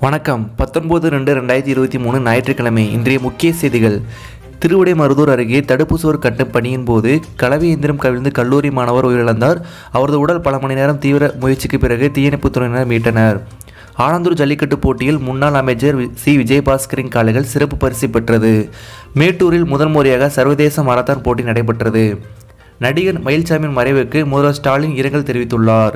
வணக்கம். பத்தொன்பது ரெண்டு ரெண்டாயிரத்தி இருபத்தி மூணு ஞாயிற்றுக்கிழமை இன்றைய முக்கிய செய்திகள். திருவிடைமருதூர் அருகே தடுப்பு சுவர் கட்டும் பணியின் போது கலவை இயந்திரம் கவிழ்ந்து கல்லூரி மாணவர் உயிரிழந்தார். அவரது உடல் பல மணி நேரம் தீவிர முயற்சிக்கு பிறகு தீயணைப்புத் துறையினர் மீட்டனர். ஆனந்தூர் ஜல்லிக்கட்டு போட்டியில் முன்னாள் அமைச்சர் சி. விஜயபாஸ்கரின் காளைகள் சிறப்பு பரிசு பெற்றது. மேட்டூரில் முதன்முறையாக சர்வதேச மாரத்தான் போட்டி நடைபெற்றது. நடிகர் மயில்சாமியின் மறைவுக்கு முதல்வர் ஸ்டாலின் இரங்கல் தெரிவித்துள்ளார்.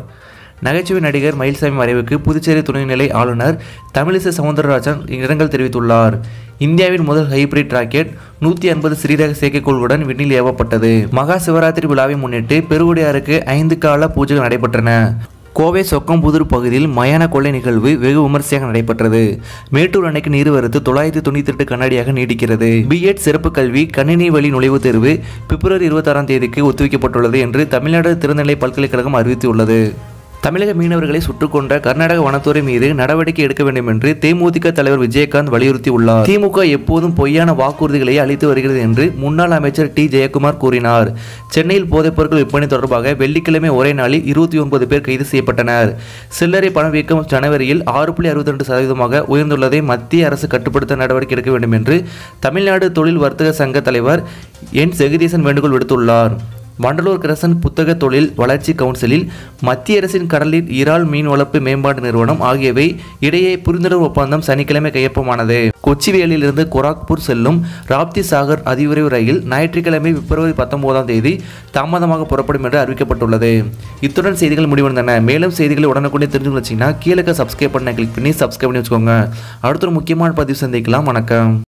நகைச்சுவை நடிகர் மயில்சாமி மறைவுக்கு புதுச்சேரி துணைநிலை ஆளுநர் தமிழிசை சவுந்தரராஜன் இரங்கல் தெரிவித்துள்ளார். இந்தியாவின் முதல் ஹைபிரிட் ராக்கெட் நூற்றி ஐம்பது சிறீரக செயற்கைக்கோளுடன் விண்ணில் ஏவப்பட்டது. மகா சிவராத்திரி விழாவை முன்னிட்டு பெருவுடையாருக்கு ஐந்து கால பூஜைகள் நடைபெற்றன. கோவை சொக்கம்புதூர் பகுதியில் மயான கொள்ளை நிகழ்வு வெகு விமர்சையாக நடைபெற்றது. மேட்டூர் அணைக்கு நீர்வரத்து தொள்ளாயிரத்தி தொண்ணூற்றி எட்டு கண்ணாடியாக நீடிக்கிறது. பிஎட் சிறப்பு கல்வி கணினி வழி நுழைவுத் தேர்வு பிப்ரவரி இருபத்தாறாம் தேதிக்கு ஒத்திவைக்கப்பட்டுள்ளது என்று தமிழ்நாடு திறந்தநிலை பல்கலைக்கழகம் அறிவித்துள்ளது. தமிழக மீனவர்களை சுட்டுக்கொண்ட கர்நாடக வனத்துறை மீது நடவடிக்கை எடுக்க வேண்டும் என்று தேமுதிக தலைவர் விஜயகாந்த் வலியுறுத்தியுள்ளார். திமுக எப்போதும் பொய்யான வாக்குறுதிகளை அளித்து வருகிறது என்று முன்னாள் அமைச்சர் டி. ஜெயக்குமார் கூறினார். சென்னையில் போதைப்பொருட்கள் விற்பனை தொடர்பாக வெள்ளிக்கிழமை ஒரே நாளில் இருபத்தி ஒன்பது பேர் கைது செய்யப்பட்டனர். சில்லறை பணவீக்கம் ஜனவரியில் ஆறு புள்ளி அறுபத்தி ரெண்டு சதவீதமாக உயர்ந்துள்ளதை மத்திய அரசு கட்டுப்படுத்த நடவடிக்கை எடுக்க வேண்டும் என்று தமிழ்நாடு தொழில் வர்த்தக சங்க தலைவர் என். ஜெகதீசன் வேண்டுகோள் விடுத்துள்ளார். வண்டலூர் கிரசன் புத்தக தொழில் வளர்ச்சி கவுன்சிலில் மத்திய அரசின் கடலில் இறால் மீன் வளர்ப்பு மேம்பாட்டு நிறுவனம் ஆகியவை இடையே புரிந்துணர்வு ஒப்பந்தம் சனிக்கிழமை கையொப்பமானது. கொச்சிவேலியிலிருந்து கொராக்பூர் செல்லும் ராப்தி சாகர் அதிவிரைவு ரயில் ஞாயிற்றுக்கிழமை பிப்ரவரி பத்தொன்பதாம் தேதி தாமதமாக புறப்படும் என்று அறிவிக்கப்பட்டுள்ளது. இத்துடன் செய்திகள் முடிவடைந்தன. மேலும் செய்திகளை உடனுக்குடனே தெரிஞ்சு வச்சிங்கன்னா கீழே சப்ஸ்கிரைப் பண்ண கிளிக் பண்ணி சப்ஸ்கிரைப் பண்ணி வச்சுக்கோங்க. அடுத்த ஒரு முக்கியமான பதிவு சந்திக்கலாம். வணக்கம்.